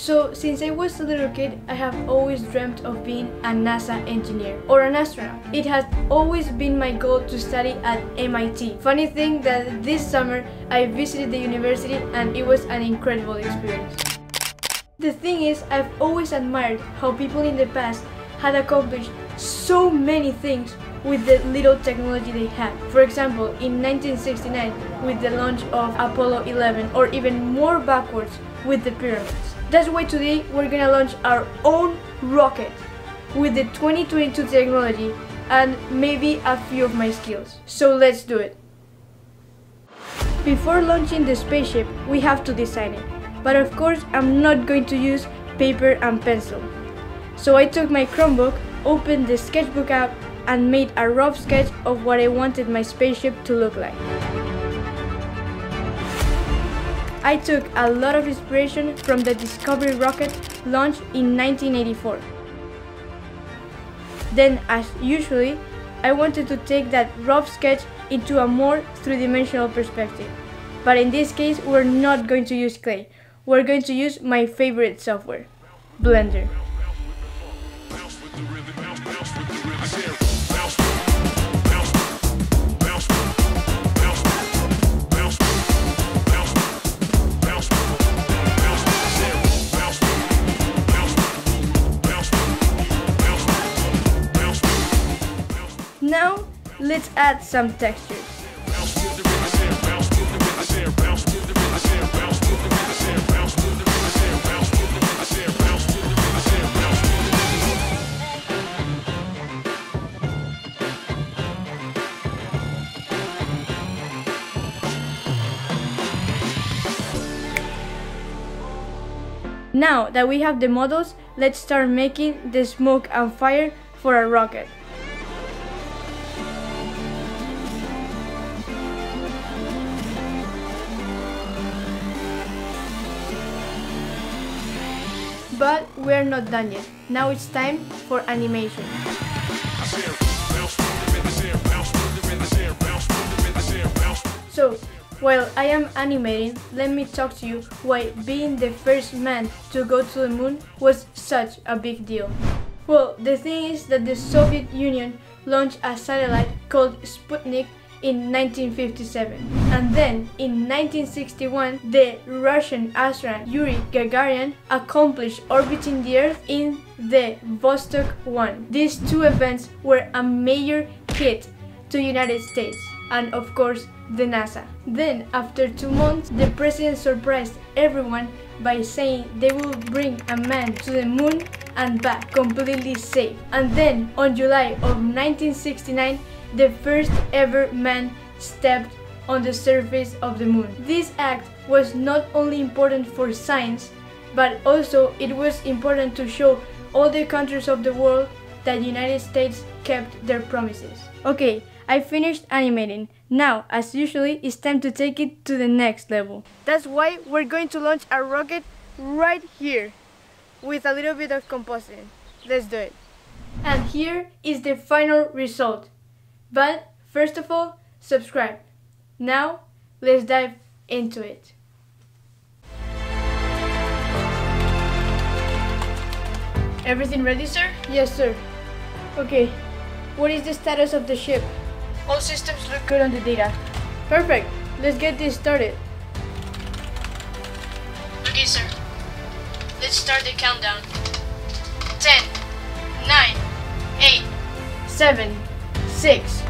So since I was a little kid, I have always dreamt of being a NASA engineer or an astronaut. It has always been my goal to study at MIT. Funny thing that this summer I visited the university and it was an incredible experience. The thing is, I've always admired how people in the past had accomplished so many things with the little technology they had. For example, in 1969 with the launch of Apollo 11 or even more backwards with the pyramids. That's why today we're gonna launch our own rocket with the 2022 technology and maybe a few of my skills. So let's do it. Before launching the spaceship, we have to design it. But of course, I'm not going to use paper and pencil. So I took my Chromebook, opened the sketchbook app and made a rough sketch of what I wanted my spaceship to look like. I took a lot of inspiration from the Discovery rocket launched in 1984. Then, as usually, I wanted to take that rough sketch into a more three-dimensional perspective. But in this case, we're not going to use clay. We're going to use my favorite software, Blender. Let's add some textures. Now that we have the models, let's start making the smoke and fire for a rocket. But we're not done yet. Now it's time for animation. So, while I am animating, let me talk to you why being the first man to go to the moon was such a big deal. Well, the thing is that the Soviet Union launched a satellite called Sputnik in 1957. And then in 1961, the Russian astronaut Yuri Gagarin accomplished orbiting the Earth in the Vostok 1. These two events were a major hit to the United States and of course the NASA. Then after two months, the president surprised everyone by saying they will bring a man to the moon and back completely safe. And then on July of 1969, the first ever man stepped on the surface of the moon. This act was not only important for science, but also it was important to show all the countries of the world that the United States kept their promises. Okay, I finished animating. Now, as usually, it's time to take it to the next level. That's why we're going to launch a rocket right here with a little bit of compositing. Let's do it. And here is the final result. But first of all, subscribe. Now, let's dive into it. Everything ready, sir? Yes, sir. Okay, what is the status of the ship? All systems look good on the data. Perfect. Let's get this started. Okay, sir. Let's start the countdown. 10, 9, 8, 7, 6,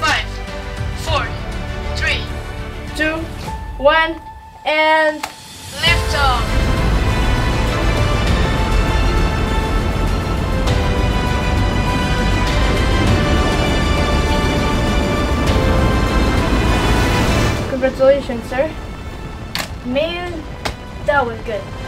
5, 4, 3, 2, 1, and liftoff! Congratulations, sir. Man, that was good.